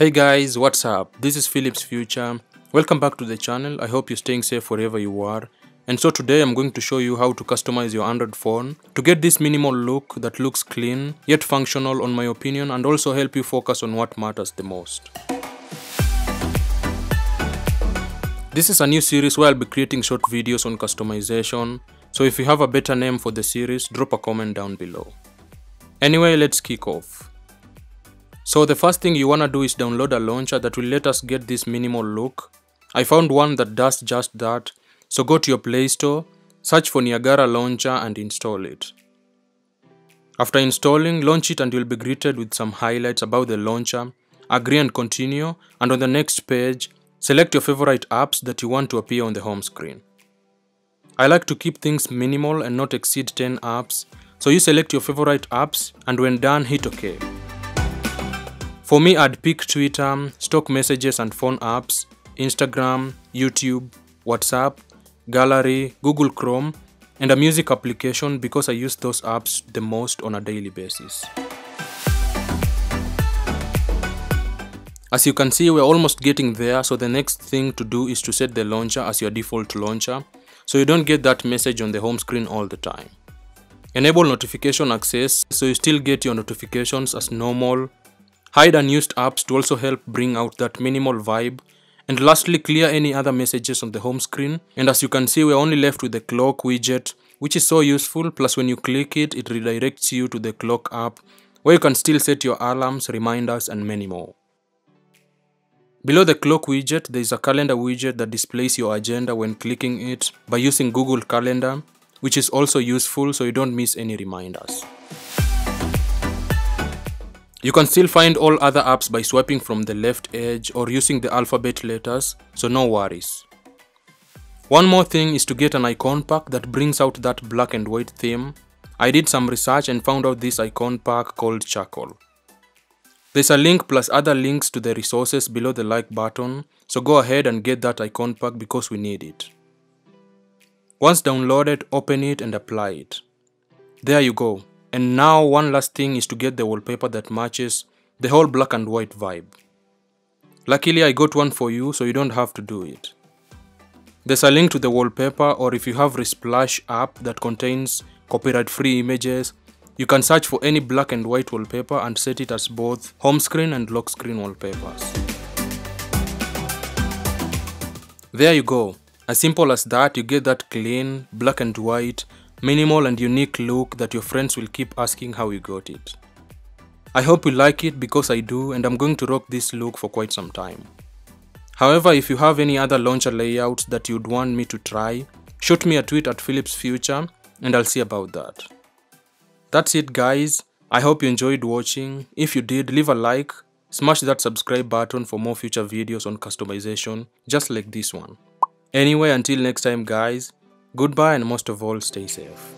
Hey guys, what's up? This is Philips Future. Welcome back to the channel. I hope you're staying safe wherever you are. And so today I'm going to show you how to customize your Android phone to get this minimal look that looks clean yet functional on my opinion and also help you focus on what matters the most. This is a new series where I'll be creating short videos on customization. So if you have a better name for the series, drop a comment down below. Anyway, let's kick off. So the first thing you wanna do is download a launcher that will let us get this minimal look. I found one that does just that, so go to your Play Store, search for Niagara Launcher and install it. After installing, launch it and you'll be greeted with some highlights about the launcher, agree and continue, and on the next page, select your favorite apps that you want to appear on the home screen. I like to keep things minimal and not exceed 10 apps, so you select your favorite apps and when done hit OK. For me, I'd pick Twitter, stock messages and phone apps, Instagram, YouTube, WhatsApp, Gallery, Google Chrome, and a music application because I use those apps the most on a daily basis. As you can see, we're almost getting there, so the next thing to do is to set the launcher as your default launcher, so you don't get that message on the home screen all the time. Enable notification access, so you still get your notifications as normal hide unused apps to also help bring out that minimal vibe, and lastly clear any other messages on the home screen. And as you can see, we're only left with the clock widget, which is so useful, plus when you click it, it redirects you to the clock app, where you can still set your alarms, reminders, and many more. Below the clock widget, there is a calendar widget that displays your agenda when clicking it by using Google Calendar, which is also useful so you don't miss any reminders. You can still find all other apps by swiping from the left edge or using the alphabet letters, so no worries. One more thing is to get an icon pack that brings out that black and white theme. I did some research and found out this icon pack called Charcoal. There's a link plus other links to the resources below the like button, so go ahead and get that icon pack because we need it. Once downloaded, open it and apply it. There you go. And now one last thing is to get the wallpaper that matches the whole black and white vibe. Luckily I got one for you so you don't have to do it. There's a link to the wallpaper or if you have Resplash app that contains copyright free images, you can search for any black and white wallpaper and set it as both home screen and lock screen wallpapers. There you go. As simple as that, you get that clean, black and white, minimal and unique look that your friends will keep asking how you got it. I hope you like it because I do and I'm going to rock this look for quite some time. However, if you have any other launcher layouts that you'd want me to try, shoot me a tweet at Philips Future and I'll see about that. That's it guys, I hope you enjoyed watching. If you did, leave a like, smash that subscribe button for more future videos on customization, just like this one. Anyway, until next time guys, Goodbye and most of all, stay safe.